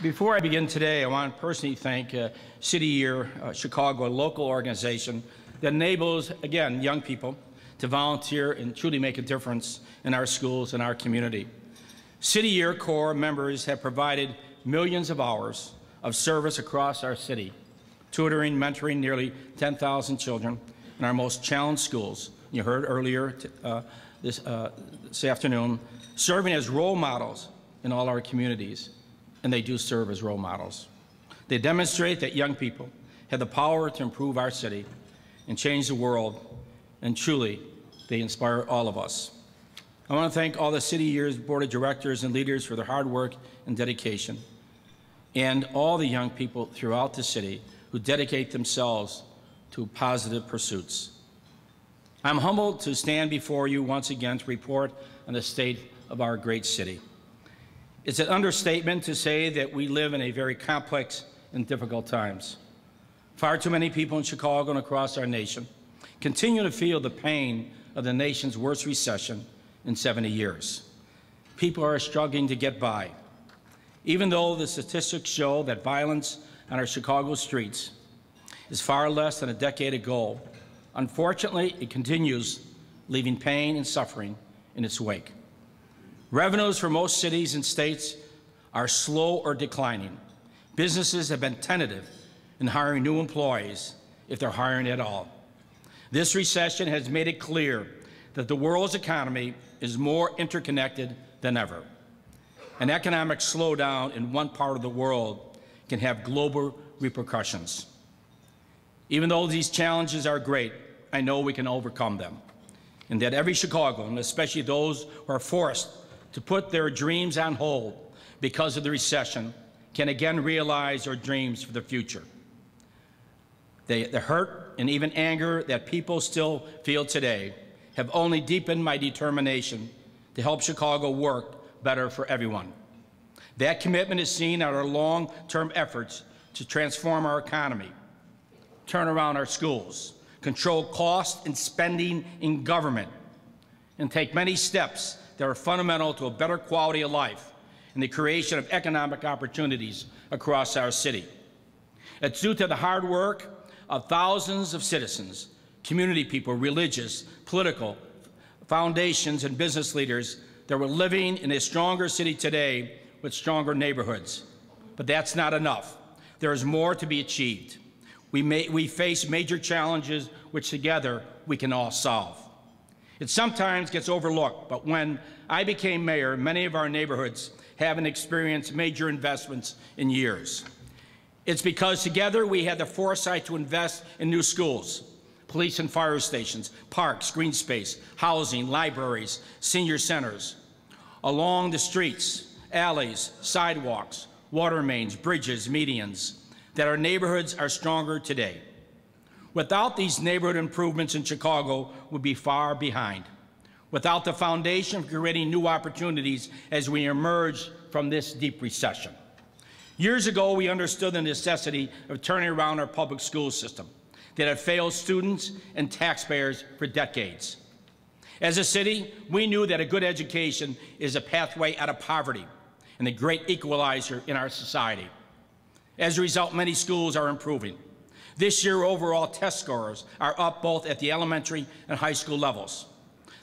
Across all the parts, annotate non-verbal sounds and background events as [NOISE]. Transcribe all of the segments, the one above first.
Before I begin today, I want to personally thank uh, City Year uh, Chicago, a local organization that enables, again, young people to volunteer and truly make a difference in our schools and our community. City Year Corps members have provided millions of hours of service across our city, tutoring, mentoring nearly 10,000 children in our most challenged schools. You heard earlier uh, this, uh, this afternoon, serving as role models in all our communities, and they do serve as role models. They demonstrate that young people have the power to improve our city and change the world, and truly, they inspire all of us. I want to thank all the City Years Board of Directors and leaders for their hard work and dedication, and all the young people throughout the city who dedicate themselves to positive pursuits. I'm humbled to stand before you once again to report on the state of our great city. It's an understatement to say that we live in a very complex and difficult times. Far too many people in Chicago and across our nation continue to feel the pain of the nation's worst recession in 70 years. People are struggling to get by. Even though the statistics show that violence on our Chicago streets is far less than a decade ago, unfortunately, it continues, leaving pain and suffering in its wake. Revenues for most cities and states are slow or declining. Businesses have been tentative in hiring new employees, if they're hiring at all. This recession has made it clear that the world's economy is more interconnected than ever. An economic slowdown in one part of the world can have global repercussions. Even though these challenges are great, I know we can overcome them, and that every Chicagoan, especially those who are forced to put their dreams on hold because of the recession, can again realize their dreams for the future. The, the hurt and even anger that people still feel today have only deepened my determination to help Chicago work better for everyone. That commitment is seen in our long-term efforts to transform our economy, turn around our schools, control cost and spending in government, and take many steps that are fundamental to a better quality of life and the creation of economic opportunities across our city. It's due to the hard work of thousands of citizens community people, religious, political, foundations, and business leaders that we're living in a stronger city today with stronger neighborhoods. But that's not enough. There is more to be achieved. We, may, we face major challenges which together we can all solve. It sometimes gets overlooked, but when I became mayor, many of our neighborhoods haven't experienced major investments in years. It's because together we had the foresight to invest in new schools, police and fire stations, parks, green space, housing, libraries, senior centers, along the streets, alleys, sidewalks, water mains, bridges, medians, that our neighborhoods are stronger today. Without these neighborhood improvements in Chicago, we'd be far behind. Without the foundation for creating new opportunities as we emerge from this deep recession. Years ago, we understood the necessity of turning around our public school system that had failed students and taxpayers for decades. As a city, we knew that a good education is a pathway out of poverty and a great equalizer in our society. As a result, many schools are improving. This year, overall test scores are up both at the elementary and high school levels.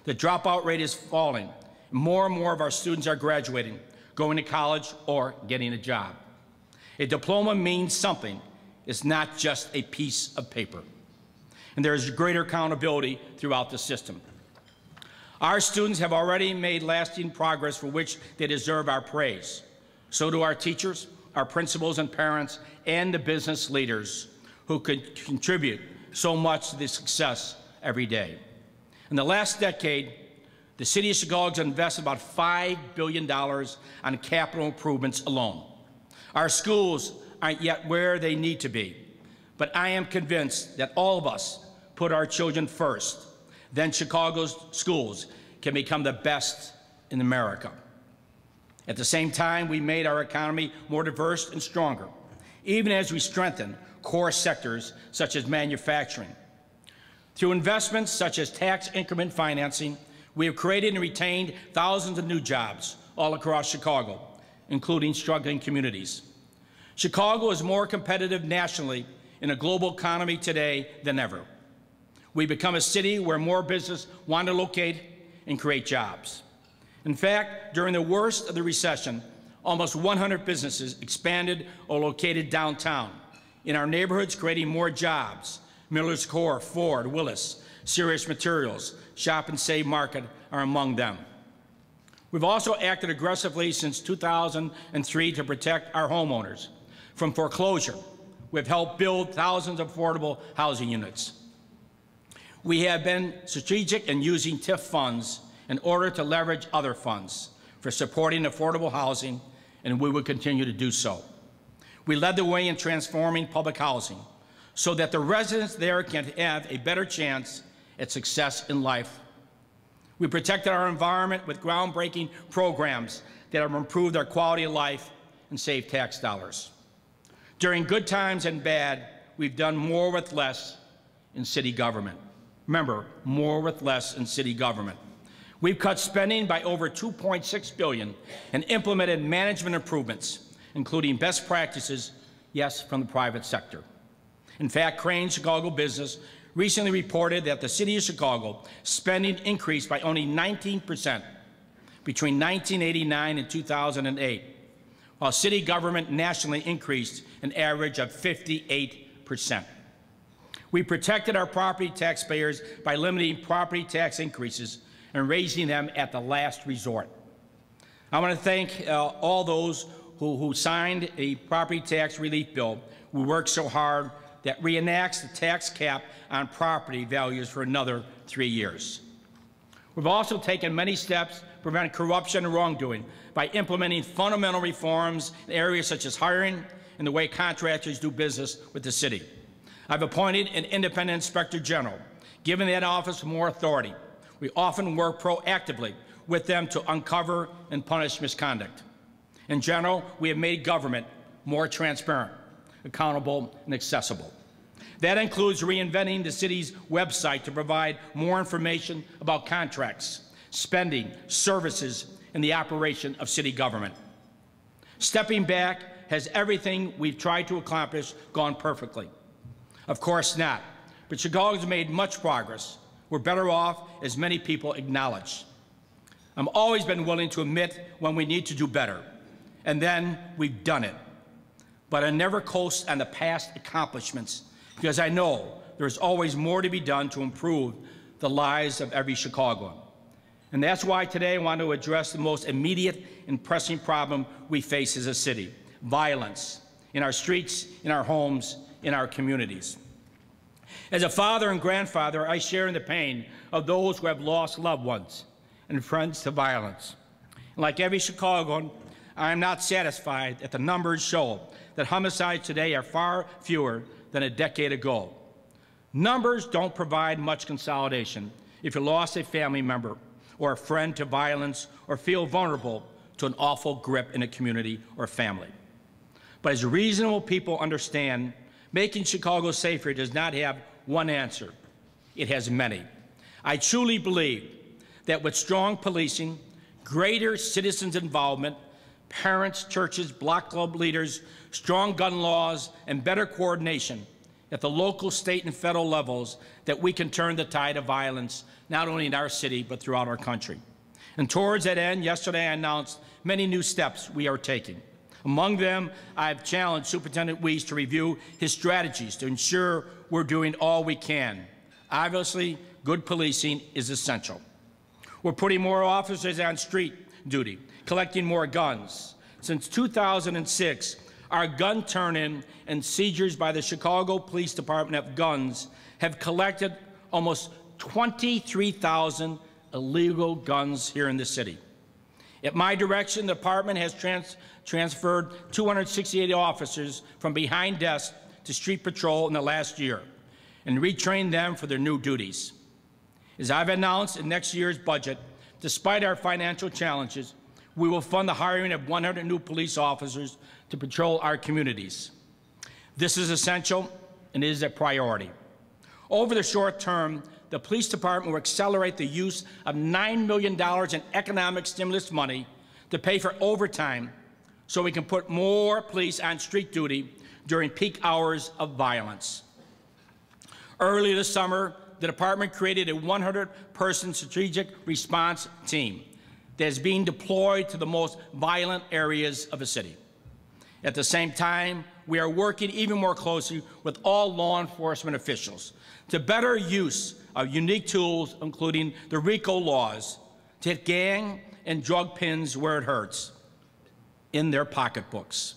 The dropout rate is falling. More and more of our students are graduating, going to college, or getting a job. A diploma means something, It's not just a piece of paper. And there is greater accountability throughout the system. Our students have already made lasting progress for which they deserve our praise. So do our teachers, our principals and parents, and the business leaders who could contribute so much to the success every day. In the last decade, the City of Chicago has invested about $5 billion on capital improvements alone. Our schools aren't yet where they need to be. But I am convinced that all of us put our children first. Then Chicago's schools can become the best in America. At the same time, we made our economy more diverse and stronger, even as we strengthen core sectors such as manufacturing. Through investments such as tax increment financing, we have created and retained thousands of new jobs all across Chicago, including struggling communities. Chicago is more competitive nationally in a global economy today than ever. We've become a city where more business want to locate and create jobs. In fact, during the worst of the recession, almost 100 businesses expanded or located downtown in our neighborhoods, creating more jobs. MillerCoors, Ford, Willis, Sirius Materials, Shop and Save Market are among them. We've also acted aggressively since 2003 to protect our homeowners from foreclosure. We've helped build thousands of affordable housing units. We have been strategic in using TIF funds in order to leverage other funds for supporting affordable housing, and we will continue to do so. We led the way in transforming public housing so that the residents there can have a better chance at success in life. We protected our environment with groundbreaking programs that have improved our quality of life and saved tax dollars. During good times and bad, we've done more with less in city government. Remember, more with less in city government. We've cut spending by over 2.6 billion and implemented management improvements, including best practices, yes, from the private sector. In fact, Crain Chicago Business recently reported that the city of Chicago spending increased by only 19% between 1989 and 2008, while city government nationally increased an average of 58%. We protected our property taxpayers by limiting property tax increases and raising them at the last resort. I want to thank uh, all those who, who signed a property tax relief bill. We worked so hard that reenacts the tax cap on property values for another three years. We've also taken many steps to prevent corruption and wrongdoing by implementing fundamental reforms in areas such as hiring and the way contractors do business with the city. I've appointed an independent inspector general, giving that office more authority. We often work proactively with them to uncover and punish misconduct. In general, we have made government more transparent, accountable, and accessible. That includes reinventing the city's website to provide more information about contracts, spending, services, and the operation of city government. Stepping back, has everything we've tried to accomplish gone perfectly? Of course not. But Chicago has made much progress. We're better off, as many people acknowledge. I've always been willing to admit when we need to do better, and then we've done it. But I never coast on the past accomplishments because I know there's always more to be done to improve the lives of every Chicagoan. And that's why today I want to address the most immediate and pressing problem we face as a city violence in our streets, in our homes, in our communities. As a father and grandfather, I share in the pain of those who have lost loved ones and friends to violence. Like every Chicagoan, I am not satisfied that the numbers show that homicides today are far fewer than a decade ago. Numbers don't provide much consolidation if you lost a family member or a friend to violence or feel vulnerable to an awful grip in a community or family. But as reasonable people understand, making Chicago safer does not have one answer. It has many. I truly believe that with strong policing, greater citizens' involvement, parents, churches, block club leaders, strong gun laws, and better coordination at the local, state, and federal levels that we can turn the tide of violence not only in our city but throughout our country. And towards that end, yesterday I announced many new steps we are taking. Among them, I've challenged Superintendent Weis to review his strategies to ensure we're doing all we can. Obviously, good policing is essential. We're putting more officers on street duty, collecting more guns. Since 2006, our gun turn-in and seizures by the Chicago Police Department of guns have collected almost 23,000 illegal guns here in the city. At my direction, the department has trans transferred 268 officers from behind desks to street patrol in the last year and retrained them for their new duties. As I've announced in next year's budget, despite our financial challenges, we will fund the hiring of 100 new police officers to patrol our communities. This is essential and it is a priority. Over the short term, the police department will accelerate the use of $9 million in economic stimulus money to pay for overtime so we can put more police on street duty during peak hours of violence. Early this summer, the department created a 100-person strategic response team that is being deployed to the most violent areas of the city. At the same time, we are working even more closely with all law enforcement officials to better use of unique tools, including the RICO laws, to hit gang and drug pins where it hurts, in their pocketbooks.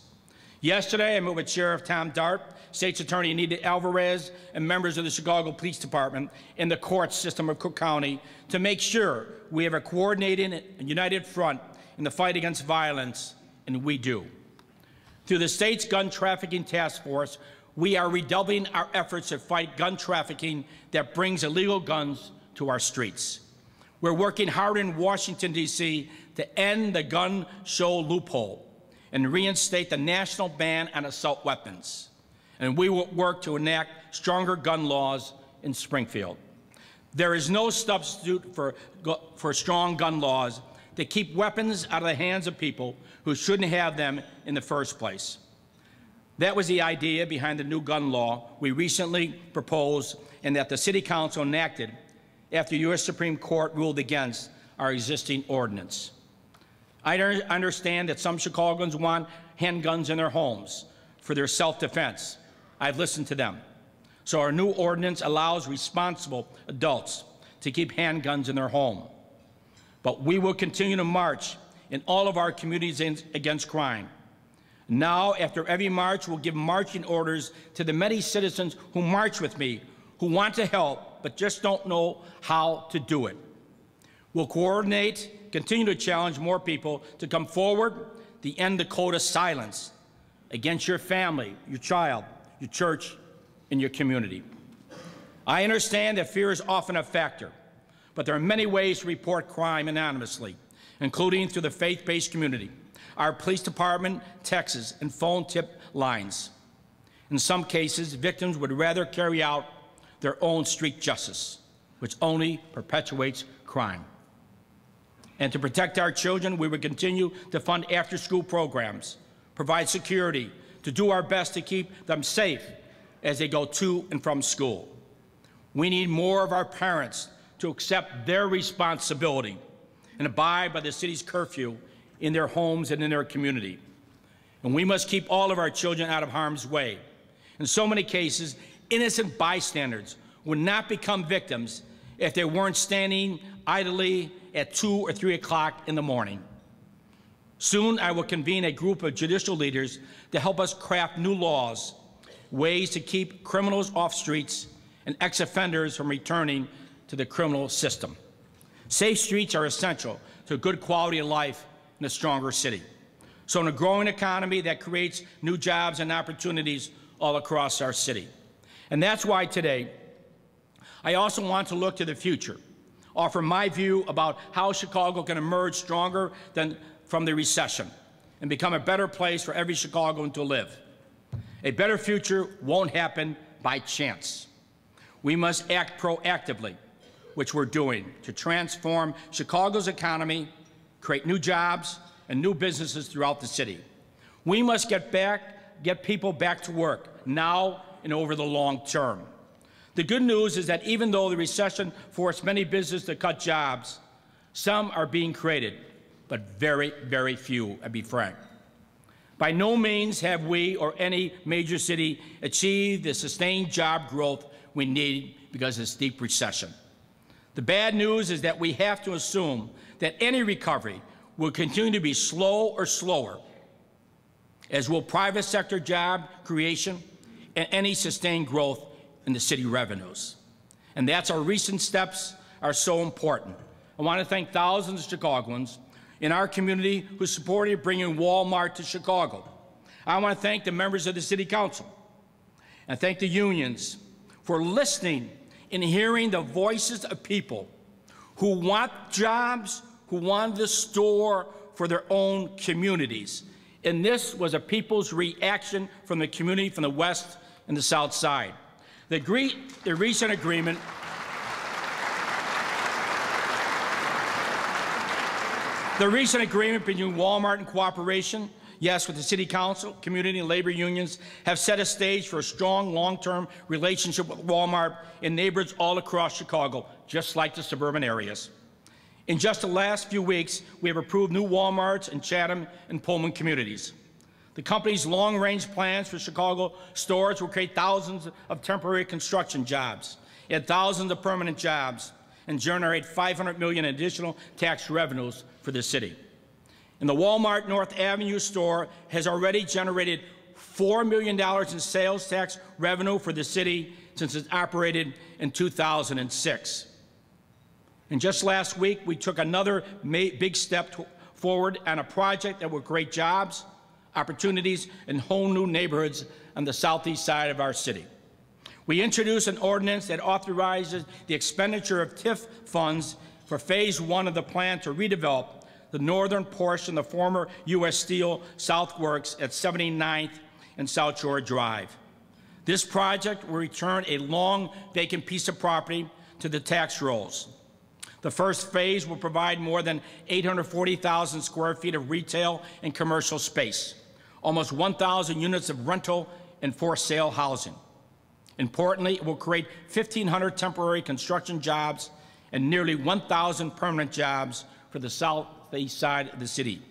Yesterday, I met with Sheriff Tom Dart, State's Attorney Anita Alvarez, and members of the Chicago Police Department and the court system of Cook County to make sure we have a coordinated and united front in the fight against violence, and we do. Through the state's gun trafficking task force, we are redoubling our efforts to fight gun trafficking that brings illegal guns to our streets. We're working hard in Washington, D.C. to end the gun show loophole and reinstate the national ban on assault weapons. And we will work to enact stronger gun laws in Springfield. There is no substitute for, for strong gun laws that keep weapons out of the hands of people who shouldn't have them in the first place. That was the idea behind the new gun law we recently proposed and that the City Council enacted after the U.S. Supreme Court ruled against our existing ordinance. I understand that some Chicagoans want handguns in their homes for their self-defense. I've listened to them. So our new ordinance allows responsible adults to keep handguns in their home. But we will continue to march in all of our communities against crime. Now, after every march, we'll give marching orders to the many citizens who march with me, who want to help, but just don't know how to do it. We'll coordinate, continue to challenge more people to come forward, to end the code of silence against your family, your child, your church, and your community. I understand that fear is often a factor, but there are many ways to report crime anonymously, including through the faith-based community, our police department, Texas, and phone tip lines. In some cases, victims would rather carry out their own street justice, which only perpetuates crime. And to protect our children, we will continue to fund after-school programs, provide security, to do our best to keep them safe as they go to and from school. We need more of our parents to accept their responsibility and abide by the city's curfew in their homes and in their community. And we must keep all of our children out of harm's way. In so many cases, innocent bystanders would not become victims if they weren't standing idly at 2 or 3 o'clock in the morning. Soon I will convene a group of judicial leaders to help us craft new laws, ways to keep criminals off streets and ex-offenders from returning to the criminal system. Safe streets are essential to a good quality of life in a stronger city. So in a growing economy that creates new jobs and opportunities all across our city. And that's why today, I also want to look to the future, offer my view about how Chicago can emerge stronger than from the recession and become a better place for every Chicagoan to live. A better future won't happen by chance. We must act proactively which we're doing to transform Chicago's economy, create new jobs and new businesses throughout the city. We must get back, get people back to work now and over the long term. The good news is that even though the recession forced many businesses to cut jobs, some are being created, but very, very few, I'll be frank. By no means have we or any major city achieved the sustained job growth we need because of this deep recession. The bad news is that we have to assume that any recovery will continue to be slow or slower, as will private sector job creation and any sustained growth in the city revenues. And that's our recent steps are so important. I want to thank thousands of Chicagoans in our community who supported bringing Walmart to Chicago. I want to thank the members of the City Council and thank the unions for listening and hearing the voices of people who want jobs, who want the store for their own communities. And this was a people's reaction from the community from the West and the South Side. The, the recent agreement The recent agreement between Walmart and Cooperation yes, with the City Council, community, and labor unions, have set a stage for a strong long-term relationship with Walmart in neighborhoods all across Chicago, just like the suburban areas. In just the last few weeks, we have approved new Walmarts in Chatham and Pullman communities. The company's long-range plans for Chicago stores will create thousands of temporary construction jobs, add thousands of permanent jobs, and generate 500 million additional tax revenues for the city. And the Walmart North Avenue store has already generated $4 million in sales tax revenue for the city since it operated in 2006. And just last week, we took another big step forward on a project that will create jobs, opportunities, and whole new neighborhoods on the southeast side of our city. We introduced an ordinance that authorizes the expenditure of TIF funds for phase one of the plan to redevelop the northern portion of the former U.S. Steel South Works at 79th and South Shore Drive. This project will return a long vacant piece of property to the tax rolls. The first phase will provide more than 840,000 square feet of retail and commercial space, almost 1,000 units of rental and for sale housing. Importantly, it will create 1,500 temporary construction jobs and nearly 1,000 permanent jobs for the southeast side of the city.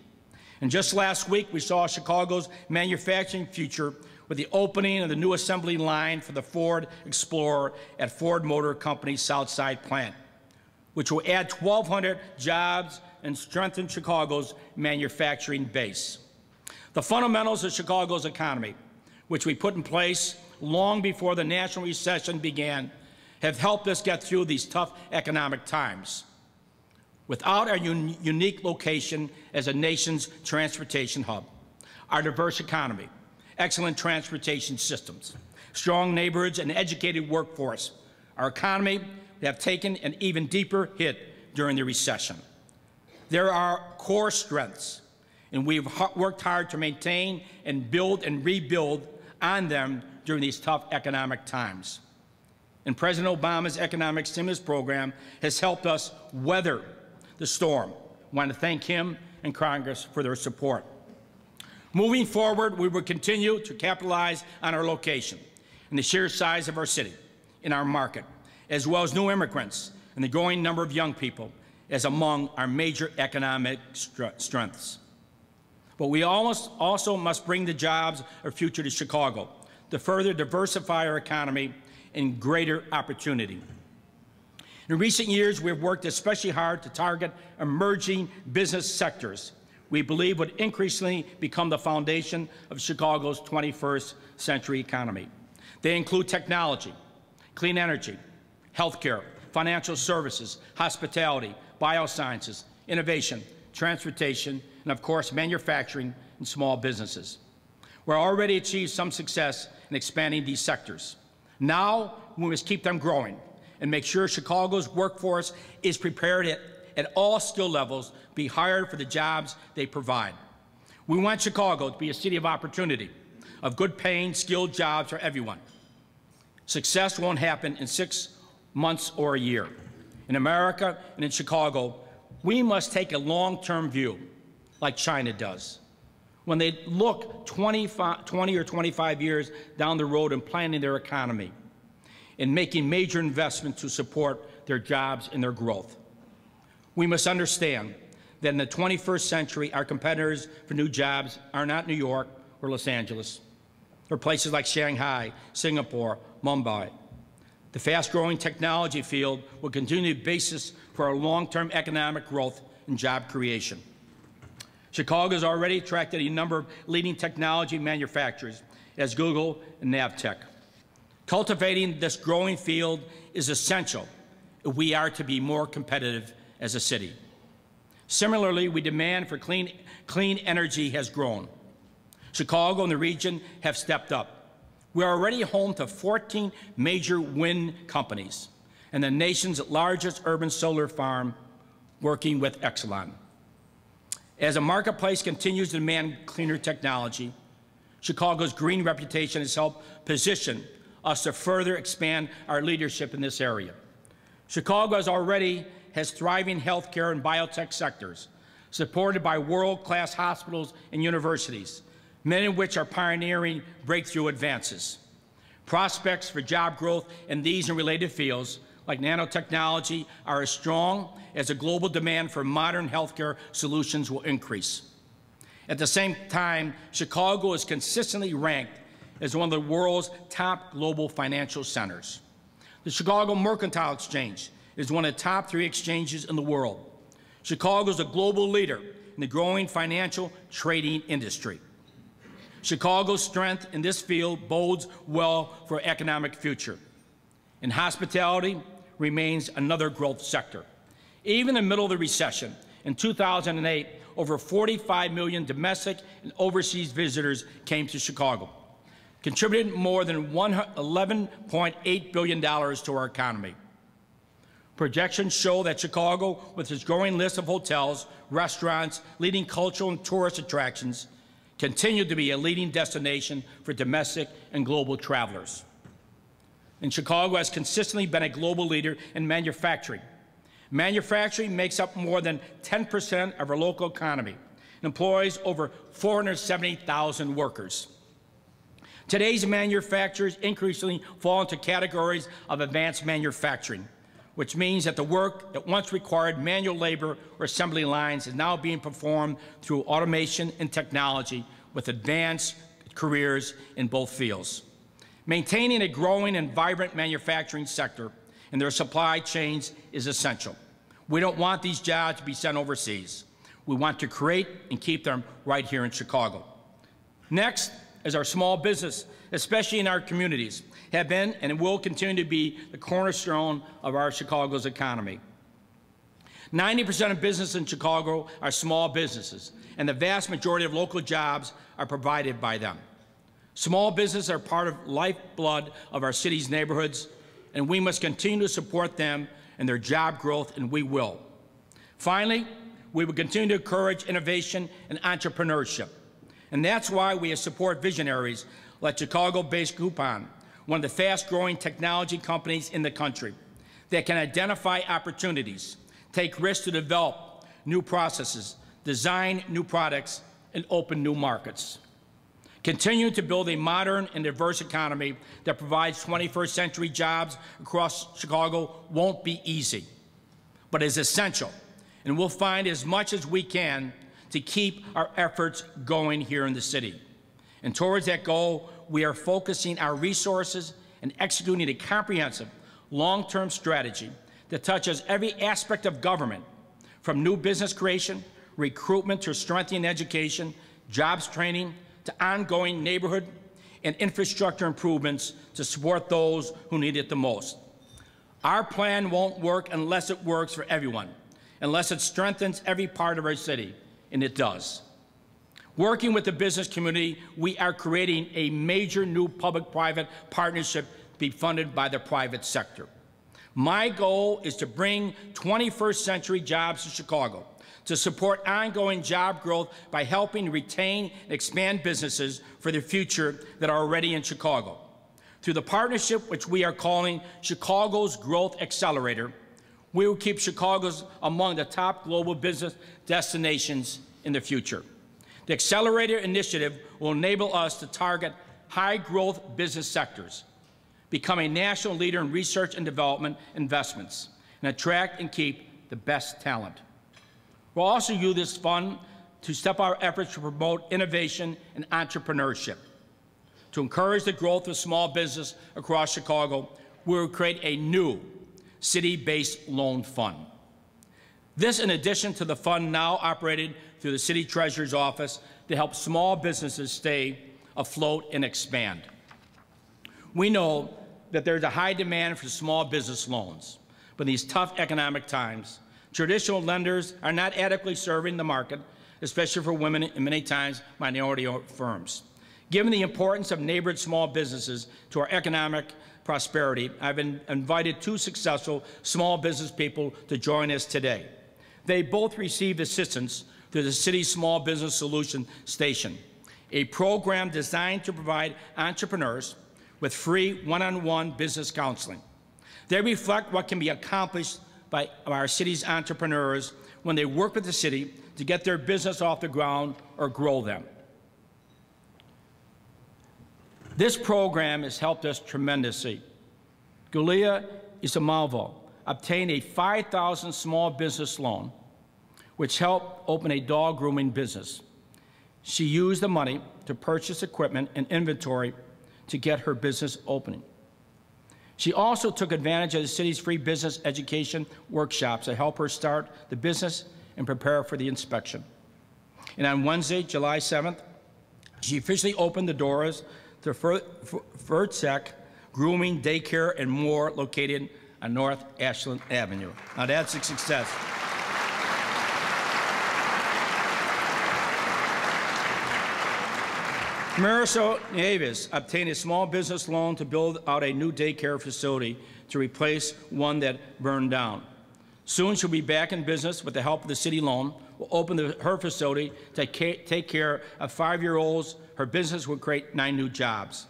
And just last week, we saw Chicago's manufacturing future with the opening of the new assembly line for the Ford Explorer at Ford Motor Company's Southside plant, which will add 1,200 jobs and strengthen Chicago's manufacturing base. The fundamentals of Chicago's economy, which we put in place long before the national recession began, have helped us get through these tough economic times. Without our un unique location as a nation's transportation hub, our diverse economy, excellent transportation systems, strong neighborhoods, and educated workforce, our economy would have taken an even deeper hit during the recession. There are core strengths, and we've worked hard to maintain and build and rebuild on them during these tough economic times. And President Obama's economic stimulus program has helped us weather the storm. I want to thank him and Congress for their support. Moving forward, we will continue to capitalize on our location and the sheer size of our city, in our market, as well as new immigrants and the growing number of young people as among our major economic strengths. But we almost also must bring the jobs of future to Chicago to further diversify our economy and greater opportunity. In recent years, we have worked especially hard to target emerging business sectors we believe would increasingly become the foundation of Chicago's 21st century economy. They include technology, clean energy, healthcare, financial services, hospitality, biosciences, innovation, transportation, and of course, manufacturing and small businesses. We're already achieved some success in expanding these sectors. Now, we must keep them growing and make sure Chicago's workforce is prepared at, at all skill levels to be hired for the jobs they provide. We want Chicago to be a city of opportunity, of good paying, skilled jobs for everyone. Success won't happen in six months or a year. In America and in Chicago, we must take a long-term view like China does when they look 20 or 25 years down the road and planning their economy and making major investments to support their jobs and their growth. We must understand that in the 21st century, our competitors for new jobs are not New York or Los Angeles, or places like Shanghai, Singapore, Mumbai. The fast-growing technology field will continue to be the basis for our long-term economic growth and job creation. Chicago has already attracted a number of leading technology manufacturers as Google and Navteq. Cultivating this growing field is essential if we are to be more competitive as a city. Similarly, we demand for clean, clean energy has grown. Chicago and the region have stepped up. We're already home to 14 major wind companies and the nation's largest urban solar farm working with Exelon. As the marketplace continues to demand cleaner technology, Chicago's green reputation has helped position us to further expand our leadership in this area. Chicago has already has thriving healthcare and biotech sectors, supported by world-class hospitals and universities, many of which are pioneering breakthrough advances. Prospects for job growth in these and related fields, like nanotechnology, are as strong as the global demand for modern healthcare solutions will increase. At the same time, Chicago is consistently ranked as one of the world's top global financial centers. The Chicago Mercantile Exchange is one of the top three exchanges in the world. Chicago is a global leader in the growing financial trading industry. Chicago's strength in this field bodes well for economic future. In hospitality remains another growth sector. Even in the middle of the recession, in 2008, over 45 million domestic and overseas visitors came to Chicago contributing more than $11.8 billion to our economy. Projections show that Chicago, with its growing list of hotels, restaurants, leading cultural and tourist attractions, continue to be a leading destination for domestic and global travelers. And Chicago has consistently been a global leader in manufacturing. Manufacturing makes up more than 10% of our local economy and employs over 470,000 workers. Today's manufacturers increasingly fall into categories of advanced manufacturing, which means that the work that once required manual labor or assembly lines is now being performed through automation and technology with advanced careers in both fields. Maintaining a growing and vibrant manufacturing sector and their supply chains is essential. We don't want these jobs to be sent overseas. We want to create and keep them right here in Chicago. Next, is our small business, especially in our communities, have been and will continue to be the cornerstone of our Chicago's economy. 90% of businesses in Chicago are small businesses, and the vast majority of local jobs are provided by them. Small businesses are part of lifeblood of our city's neighborhoods, and we must continue to support them and their job growth, and we will. Finally, we will continue to encourage innovation and entrepreneurship. And that's why we support visionaries like Chicago-based Groupon, one of the fast-growing technology companies in the country that can identify opportunities, take risks to develop new processes, design new products, and open new markets. Continue to build a modern and diverse economy that provides 21st century jobs across Chicago won't be easy, but is essential. And we'll find as much as we can to keep our efforts going here in the city. And towards that goal, we are focusing our resources and executing a comprehensive long-term strategy that touches every aspect of government, from new business creation, recruitment to strengthening education, jobs training, to ongoing neighborhood and infrastructure improvements to support those who need it the most. Our plan won't work unless it works for everyone, unless it strengthens every part of our city and it does. Working with the business community, we are creating a major new public-private partnership to be funded by the private sector. My goal is to bring 21st century jobs to Chicago, to support ongoing job growth by helping retain and expand businesses for the future that are already in Chicago. Through the partnership, which we are calling Chicago's Growth Accelerator, we will keep Chicago's among the top global business destinations in the future. The Accelerator Initiative will enable us to target high-growth business sectors, become a national leader in research and development investments, and attract and keep the best talent. We'll also use this fund to step our efforts to promote innovation and entrepreneurship. To encourage the growth of small business across Chicago, we will create a new city-based loan fund. This in addition to the fund now operated through the City Treasurer's Office to help small businesses stay afloat and expand. We know that there's a high demand for small business loans, but in these tough economic times, traditional lenders are not adequately serving the market, especially for women and many times minority firms. Given the importance of neighborhood small businesses to our economic prosperity, I've invited two successful small business people to join us today. They both received assistance through the City's Small Business Solution Station, a program designed to provide entrepreneurs with free one-on-one -on -one business counseling. They reflect what can be accomplished by our city's entrepreneurs when they work with the city to get their business off the ground or grow them. This program has helped us tremendously. Gulia Isamalvo obtained a 5,000 small business loan, which helped open a dog grooming business. She used the money to purchase equipment and inventory to get her business opening. She also took advantage of the city's free business education workshops to help her start the business and prepare for the inspection. And on Wednesday, July 7th, she officially opened the doors to Furtsek Grooming, Daycare, and more located on North Ashland Avenue. Now that's a success. Marisol Nieves obtained a small business loan to build out a new daycare facility to replace one that burned down. Soon she'll be back in business with the help of the city loan. Will open the, her facility to take care of five-year-olds. Her business will create nine new jobs.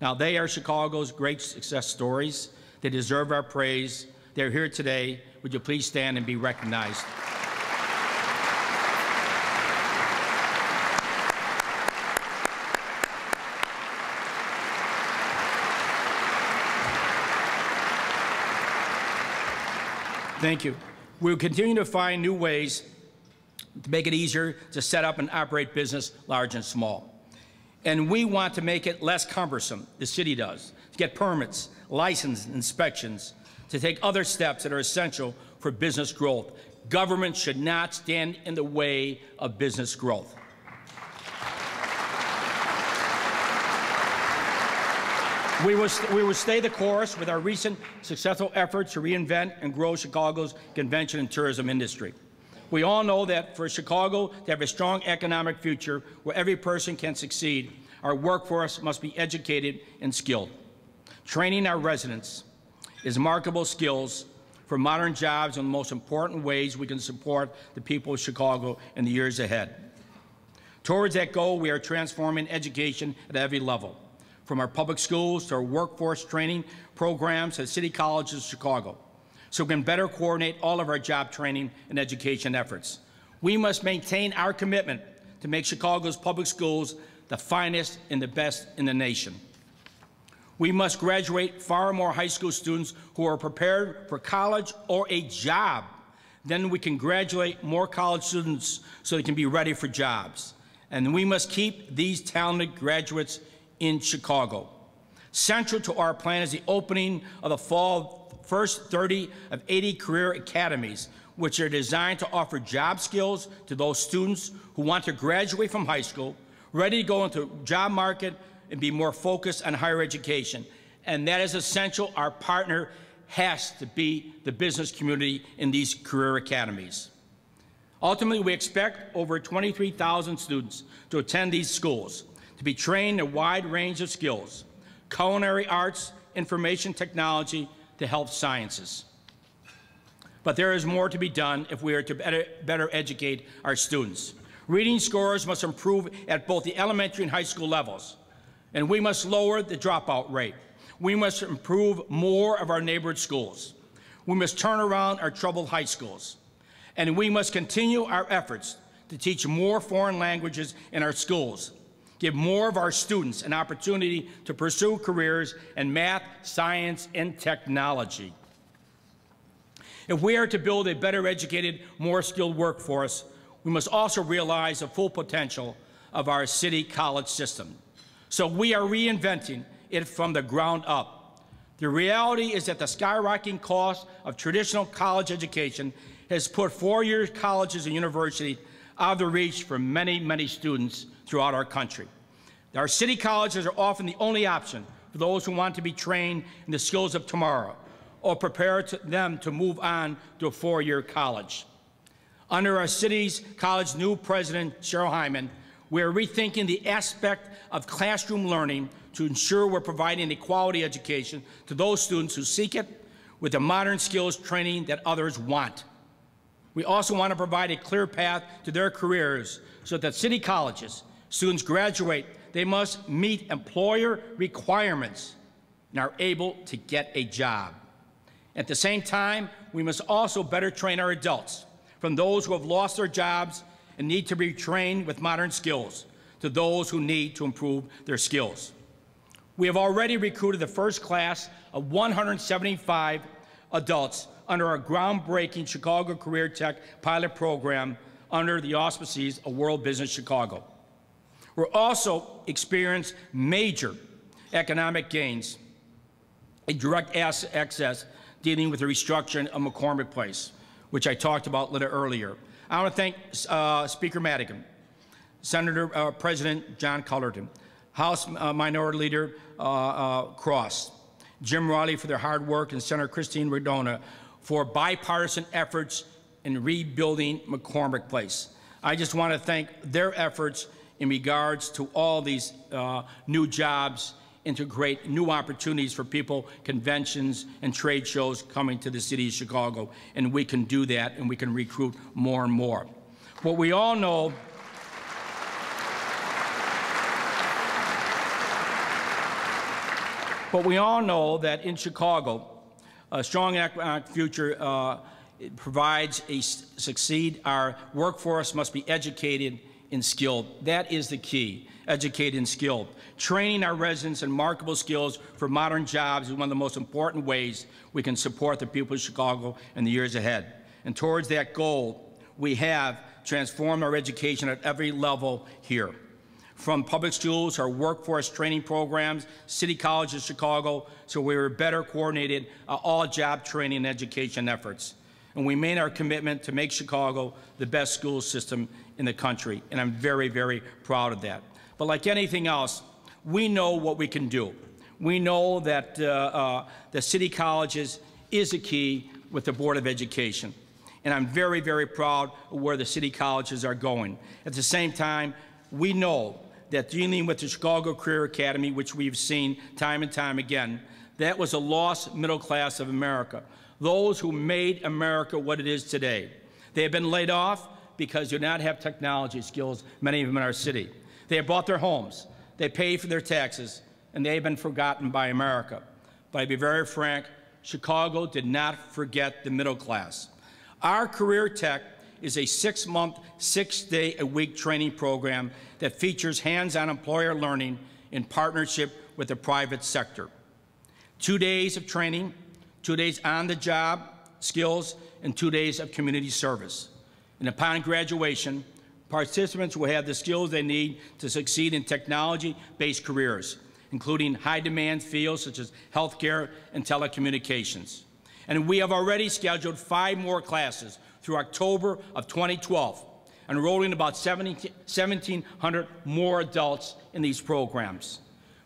Now, they are Chicago's great success stories. They deserve our praise. They're here today. Would you please stand and be recognized? Thank you. We'll continue to find new ways to make it easier to set up and operate business, large and small. And we want to make it less cumbersome, the city does, to get permits, license inspections, to take other steps that are essential for business growth. Government should not stand in the way of business growth. We will, we will stay the course with our recent successful efforts to reinvent and grow Chicago's convention and tourism industry. We all know that for Chicago to have a strong economic future where every person can succeed, our workforce must be educated and skilled. Training our residents is marketable skills for modern jobs and the most important ways we can support the people of Chicago in the years ahead. Towards that goal, we are transforming education at every level from our public schools to our workforce training programs at City Colleges of Chicago, so we can better coordinate all of our job training and education efforts. We must maintain our commitment to make Chicago's public schools the finest and the best in the nation. We must graduate far more high school students who are prepared for college or a job. Then we can graduate more college students so they can be ready for jobs. And we must keep these talented graduates in Chicago. Central to our plan is the opening of the fall first 30 of 80 career academies, which are designed to offer job skills to those students who want to graduate from high school, ready to go into job market and be more focused on higher education. And that is essential. Our partner has to be the business community in these career academies. Ultimately, we expect over 23,000 students to attend these schools be trained in a wide range of skills, culinary arts, information technology, to health sciences. But there is more to be done if we are to better, better educate our students. Reading scores must improve at both the elementary and high school levels, and we must lower the dropout rate. We must improve more of our neighborhood schools. We must turn around our troubled high schools. And we must continue our efforts to teach more foreign languages in our schools give more of our students an opportunity to pursue careers in math, science, and technology. If we are to build a better educated, more skilled workforce, we must also realize the full potential of our city college system. So we are reinventing it from the ground up. The reality is that the skyrocketing cost of traditional college education has put four-year colleges and universities out of the reach for many, many students throughout our country. Our city colleges are often the only option for those who want to be trained in the skills of tomorrow or prepare to them to move on to a four-year college. Under our city's college new president, Cheryl Hyman, we are rethinking the aspect of classroom learning to ensure we're providing a quality education to those students who seek it with the modern skills training that others want. We also want to provide a clear path to their careers so that city colleges, students graduate, they must meet employer requirements and are able to get a job. At the same time, we must also better train our adults, from those who have lost their jobs and need to be trained with modern skills to those who need to improve their skills. We have already recruited the first class of 175 adults under our groundbreaking Chicago Career Tech pilot program under the auspices of World Business Chicago. We're also experiencing major economic gains in direct access dealing with the restructuring of McCormick Place, which I talked about a little earlier. I want to thank uh, Speaker Madigan, Senator uh, President John Cullerton, House uh, Minority Leader uh, uh, Cross, Jim Riley for their hard work, and Senator Christine Radogno for bipartisan efforts in rebuilding McCormick Place. I just want to thank their efforts in regards to all these uh, new jobs and to create new opportunities for people, conventions and trade shows coming to the city of Chicago. And we can do that and we can recruit more and more. What we all know But we all know that in Chicago, a strong economic future uh, provides a succeed. Our workforce must be educated and skilled. That is the key, educated and skilled. Training our residents in marketable skills for modern jobs is one of the most important ways we can support the people of Chicago in the years ahead. And towards that goal, we have transformed our education at every level here from public schools, our workforce training programs, City College of Chicago, so we were better coordinated uh, all job training and education efforts. And we made our commitment to make Chicago the best school system in the country, and I'm very, very proud of that. But like anything else, we know what we can do. We know that uh, uh, the city colleges is a key with the Board of Education. And I'm very, very proud of where the city colleges are going. At the same time, we know that dealing with the Chicago Career Academy, which we've seen time and time again, that was a lost middle class of America, those who made America what it is today. They have been laid off because you do not have technology skills, many of them in our city. They have bought their homes, they pay for their taxes, and they have been forgotten by America. But I'd be very frank, Chicago did not forget the middle class. Our career tech is a six-month, six-day-a-week training program that features hands-on employer learning in partnership with the private sector. Two days of training, two days on-the-job skills, and two days of community service. And upon graduation, participants will have the skills they need to succeed in technology-based careers, including high-demand fields such as healthcare and telecommunications. And we have already scheduled five more classes through October of 2012, enrolling about 1,700 more adults in these programs.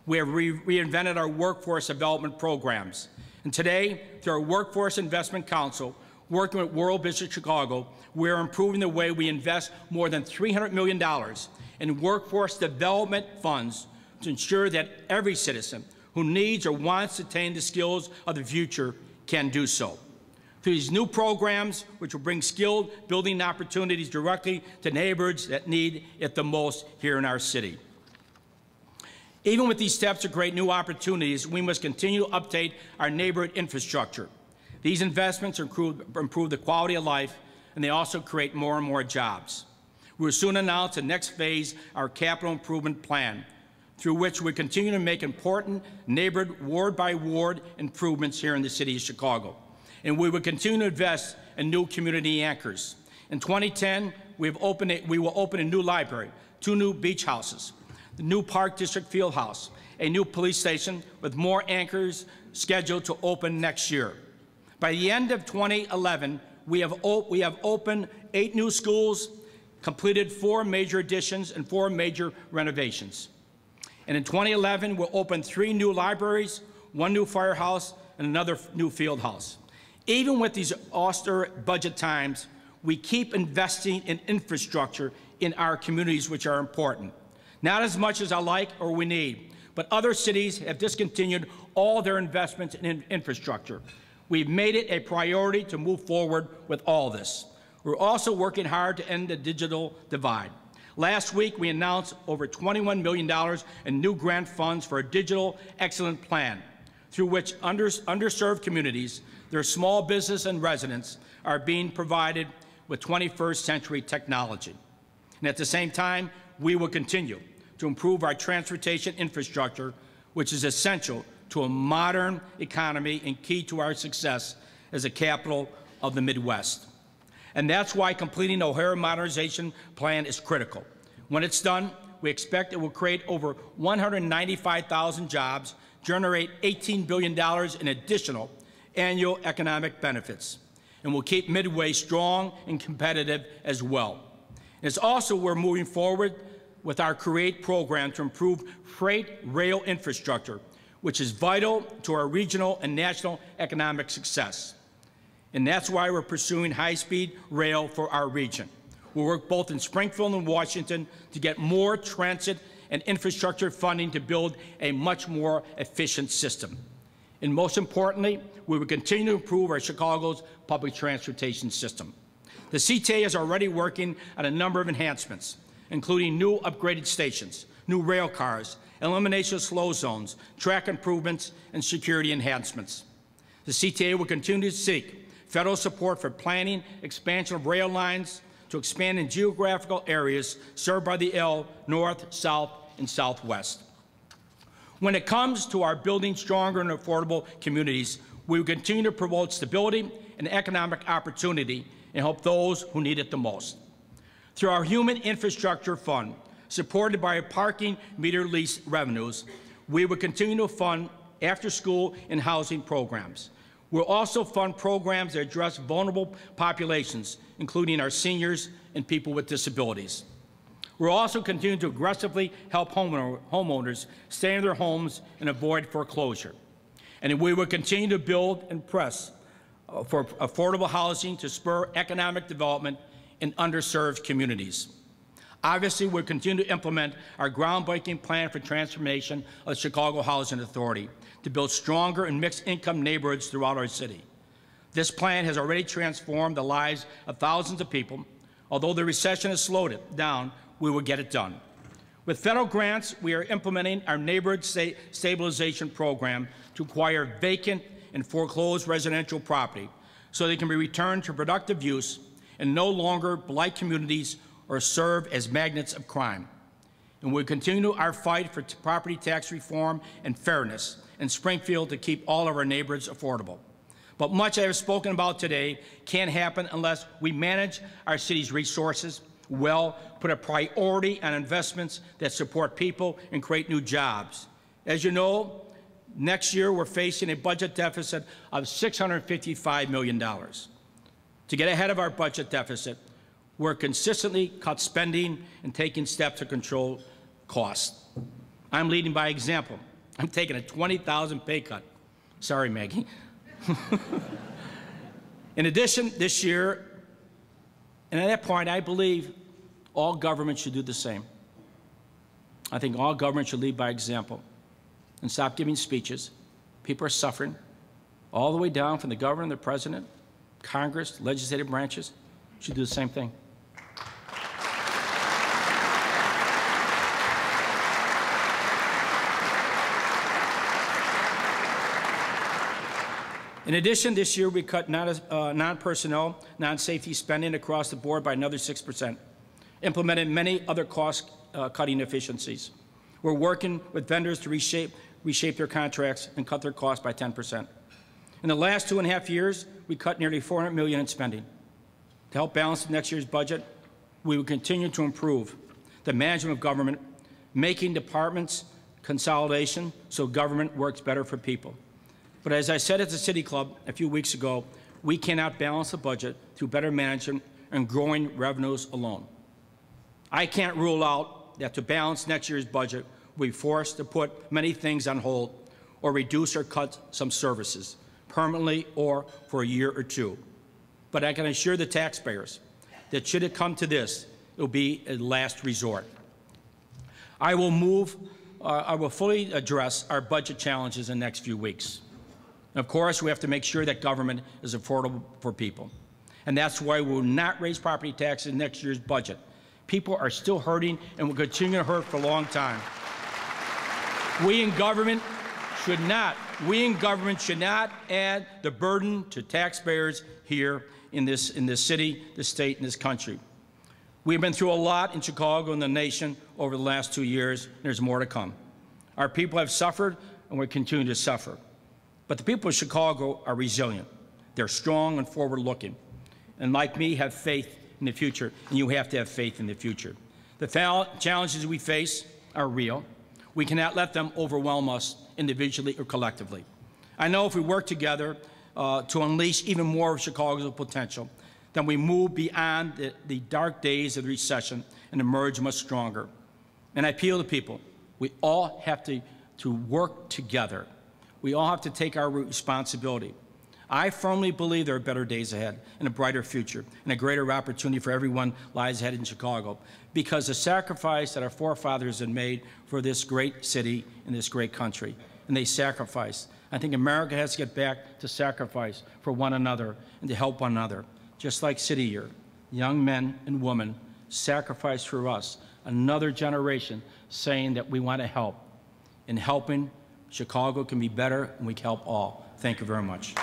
We have re reinvented our workforce development programs. And today, through our Workforce Investment Council, working with World Business Chicago, we are improving the way we invest more than $300 million in workforce development funds to ensure that every citizen who needs or wants to attain the skills of the future can do so through these new programs, which will bring skilled building opportunities directly to neighborhoods that need it the most here in our city. Even with these steps to create new opportunities, we must continue to update our neighborhood infrastructure. These investments improve, improve the quality of life, and they also create more and more jobs. We will soon announce the next phase of our capital improvement plan, through which we continue to make important neighborhood ward-by-ward -ward improvements here in the city of Chicago and we will continue to invest in new community anchors. In 2010, we, have opened a, we will open a new library, two new beach houses, the new Park District Field House, a new police station with more anchors scheduled to open next year. By the end of 2011, we have, we have opened eight new schools, completed four major additions and four major renovations. And in 2011, we'll open three new libraries, one new firehouse, and another new field house. Even with these austere budget times, we keep investing in infrastructure in our communities, which are important. Not as much as I like or we need, but other cities have discontinued all their investments in infrastructure. We've made it a priority to move forward with all this. We're also working hard to end the digital divide. Last week, we announced over $21 million in new grant funds for a digital excellence plan, through which under, underserved communities their small business and residents are being provided with 21st century technology. And at the same time, we will continue to improve our transportation infrastructure, which is essential to a modern economy and key to our success as a capital of the Midwest. And that's why completing the O'Hare Modernization Plan is critical. When it's done, we expect it will create over 195,000 jobs, generate $18 billion in additional annual economic benefits, and will keep Midway strong and competitive as well. It's also we're moving forward with our CREATE program to improve freight rail infrastructure, which is vital to our regional and national economic success. And that's why we're pursuing high-speed rail for our region. We'll work both in Springfield and Washington to get more transit and infrastructure funding to build a much more efficient system. And most importantly, we will continue to improve our Chicago's public transportation system. The CTA is already working on a number of enhancements, including new upgraded stations, new rail cars, elimination of slow zones, track improvements, and security enhancements. The CTA will continue to seek federal support for planning, expansion of rail lines to expand in geographical areas served by the L north, south, and southwest. When it comes to our building stronger and affordable communities, we will continue to promote stability and economic opportunity and help those who need it the most. Through our Human Infrastructure Fund, supported by parking meter lease revenues, we will continue to fund after-school and housing programs. We'll also fund programs that address vulnerable populations, including our seniors and people with disabilities. We'll also continue to aggressively help homeowners stay in their homes and avoid foreclosure. And we will continue to build and press uh, for affordable housing to spur economic development in underserved communities. Obviously, we'll continue to implement our groundbreaking plan for transformation of the Chicago Housing Authority to build stronger and mixed-income neighborhoods throughout our city. This plan has already transformed the lives of thousands of people. Although the recession has slowed it down, we will get it done. With federal grants, we are implementing our neighborhood stabilization program to acquire vacant and foreclosed residential property so they can be returned to productive use and no longer blight communities or serve as magnets of crime. And we continue our fight for property tax reform and fairness in Springfield to keep all of our neighborhoods affordable. But much I have spoken about today can't happen unless we manage our city's resources well, put a priority on investments that support people and create new jobs. As you know, Next year, we're facing a budget deficit of $655 million. To get ahead of our budget deficit, we're consistently cut spending and taking steps to control costs. I'm leading by example. I'm taking a 20,000 pay cut. Sorry, Maggie. [LAUGHS] In addition, this year, and at that point, I believe all governments should do the same. I think all governments should lead by example and stop giving speeches. People are suffering all the way down from the governor, the president, Congress, legislative branches should do the same thing. In addition, this year we cut uh, non-personnel, non-safety spending across the board by another 6%, implemented many other cost-cutting uh, efficiencies. We're working with vendors to reshape reshape their contracts and cut their costs by 10%. In the last two and a half years, we cut nearly 400 million in spending. To help balance next year's budget, we will continue to improve the management of government, making departments consolidation so government works better for people. But as I said at the City Club a few weeks ago, we cannot balance the budget through better management and growing revenues alone. I can't rule out that to balance next year's budget, we forced to put many things on hold or reduce or cut some services permanently or for a year or two. But I can assure the taxpayers that should it come to this, it will be a last resort. I will move, uh, I will fully address our budget challenges in the next few weeks. And of course, we have to make sure that government is affordable for people. And that's why we will not raise property taxes in next year's budget. People are still hurting and will continue to hurt for a long time. We in government should not, we in government should not add the burden to taxpayers here in this, in this city, this state, and this country. We've been through a lot in Chicago and the nation over the last two years. And there's more to come. Our people have suffered and will continue to suffer. But the people of Chicago are resilient. They're strong and forward looking. And like me, have faith in the future. And you have to have faith in the future. The challenges we face are real. We cannot let them overwhelm us individually or collectively. I know if we work together uh, to unleash even more of Chicago's potential, then we move beyond the, the dark days of the recession and emerge much stronger. And I appeal to people. We all have to, to work together. We all have to take our responsibility. I firmly believe there are better days ahead and a brighter future and a greater opportunity for everyone lies ahead in Chicago because the sacrifice that our forefathers had made for this great city and this great country, and they sacrificed. I think America has to get back to sacrifice for one another and to help one another, just like City Year. Young men and women sacrificed for us, another generation saying that we want to help. In helping, Chicago can be better and we can help all. Thank you very much.